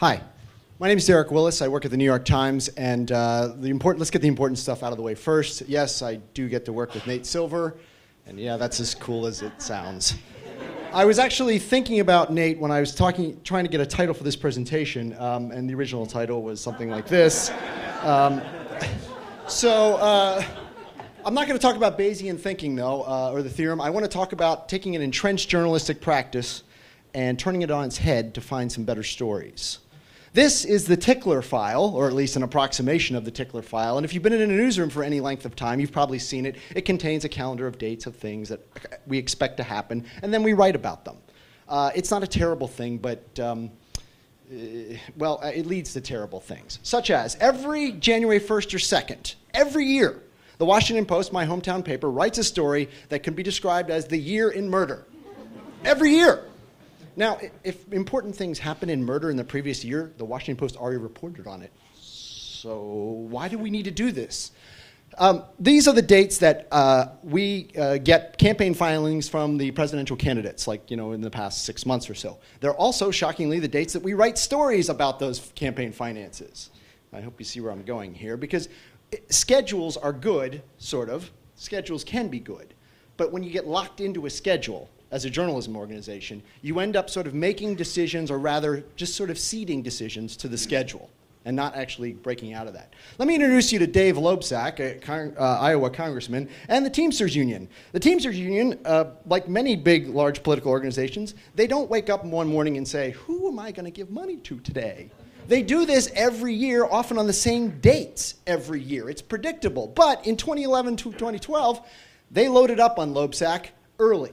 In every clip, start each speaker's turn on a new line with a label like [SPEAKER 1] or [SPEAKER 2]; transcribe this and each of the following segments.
[SPEAKER 1] Hi, my name is Derek Willis. I work at the New York Times, and uh, the important, let's get the important stuff out of the way first. Yes, I do get to work with Nate Silver, and yeah, that's as cool as it sounds. I was actually thinking about Nate when I was talking, trying to get a title for this presentation, um, and the original title was something like this. Um, so, uh, I'm not going to talk about Bayesian thinking, though, uh, or the theorem. I want to talk about taking an entrenched journalistic practice and turning it on its head to find some better stories. This is the Tickler file, or at least an approximation of the Tickler file. And if you've been in a newsroom for any length of time, you've probably seen it. It contains a calendar of dates of things that we expect to happen, and then we write about them. Uh, it's not a terrible thing, but um, uh, well, it leads to terrible things, such as every January 1st or 2nd, every year, the Washington Post, my hometown paper, writes a story that can be described as the year in murder. Every year. Now, if important things happen in murder in the previous year, the Washington Post already reported on it. So why do we need to do this? Um, these are the dates that uh, we uh, get campaign filings from the presidential candidates, like you know in the past six months or so. They're also, shockingly, the dates that we write stories about those campaign finances. I hope you see where I'm going here, because schedules are good, sort of. Schedules can be good, but when you get locked into a schedule, as a journalism organization, you end up sort of making decisions, or rather, just sort of ceding decisions to the schedule and not actually breaking out of that. Let me introduce you to Dave Loebsack, Con- uh, Iowa congressman, and the Teamsters Union. The Teamsters Union, uh, like many big, large political organizations, they don't wake up one morning and say, Who am I going to give money to today? They do this every year, often on the same dates every year. It's predictable. But in 2011 to 2012, they loaded up on Loebsack early.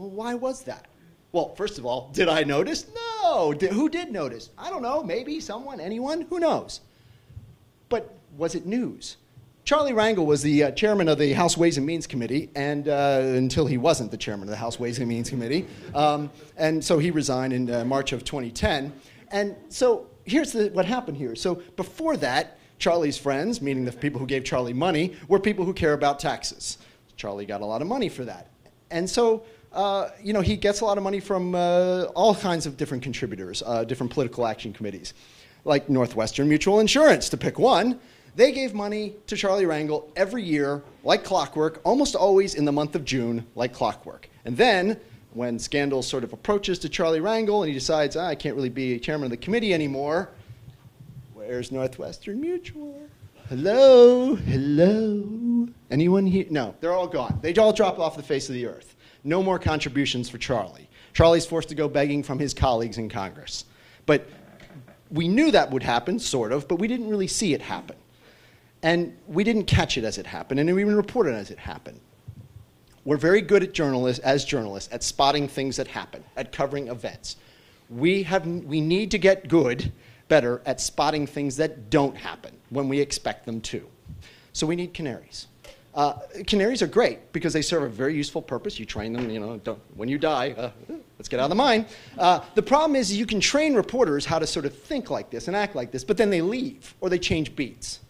[SPEAKER 1] Well, why was that? Well, first of all, did I notice? No. Did, who did notice? I don't know. Maybe someone, anyone, who knows? But was it news? Charlie Rangel was the uh, chairman of the House Ways and Means Committee, and uh, until he wasn't the chairman of the House Ways and Means Committee, um, and so he resigned in uh, March of 2010. And so here's the, what happened here. So before that, Charlie's friends, meaning the people who gave Charlie money, were people who care about taxes. Charlie got a lot of money for that, and so uh, you know, he gets a lot of money from uh, all kinds of different contributors, uh, different political action committees, like Northwestern Mutual Insurance, to pick one. They gave money to Charlie Rangel every year, like clockwork, almost always in the month of June, like clockwork. And then, when scandal sort of approaches to Charlie Rangel and he decides, ah, I can't really be chairman of the committee anymore, where's Northwestern Mutual? Hello? Hello? Anyone here? No, they're all gone. They all dropped off the face of the earth. No more contributions for Charlie. Charlie's forced to go begging from his colleagues in Congress. But we knew that would happen, sort of, but we didn't really see it happen. And we didn't catch it as it happened, and we even reported as it happened. We're very good at journalists, as journalists, at spotting things that happen, at covering events. We, have, we need to get good, better, at spotting things that don't happen when we expect them to. So we need canaries. Uh, canaries are great because they serve a very useful purpose. You train them, you know, when you die, uh, let's get out of the mine. Uh, the problem is you can train reporters how to sort of think like this and act like this, but then they leave or they change beats.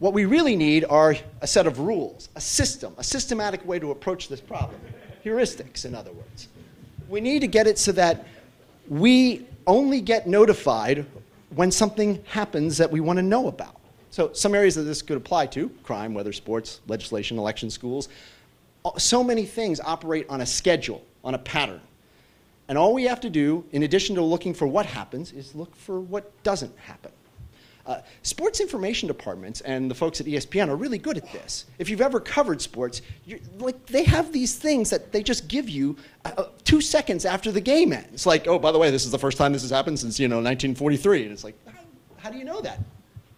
[SPEAKER 1] What we really need are a set of rules, a system, a systematic way to approach this problem. Heuristics, in other words. We need to get it so that we only get notified when something happens that we want to know about. So some areas that this could apply to, crime, weather, sports, legislation, election, schools, so many things operate on a schedule, on a pattern. And all we have to do, in addition to looking for what happens, is look for what doesn't happen. Uh, sports information departments and the folks at ESPN are really good at this. If you've ever covered sports, like they have these things that they just give you uh, uh, two seconds after the game ends. It's like, oh, by the way, this is the first time this has happened since you know 1943, and it's like, how, how do you know that?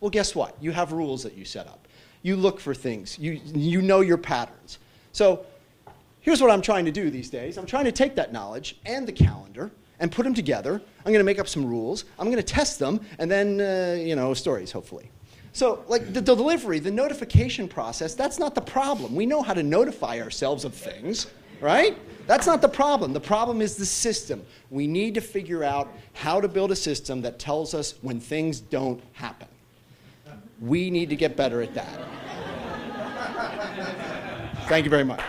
[SPEAKER 1] Well, guess what? You have rules that you set up. You look for things. You, you know your patterns. So here's what I'm trying to do these days. I'm trying to take that knowledge and the calendar and put them together. I'm going to make up some rules. I'm going to test them, and then, uh, you know, stories, hopefully. So, like the, the delivery, the notification process, that's not the problem. We know how to notify ourselves of things, right? That's not the problem. The problem is the system. We need to figure out how to build a system that tells us when things don't happen. We need to get better at that. Thank you very much.